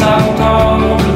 Salto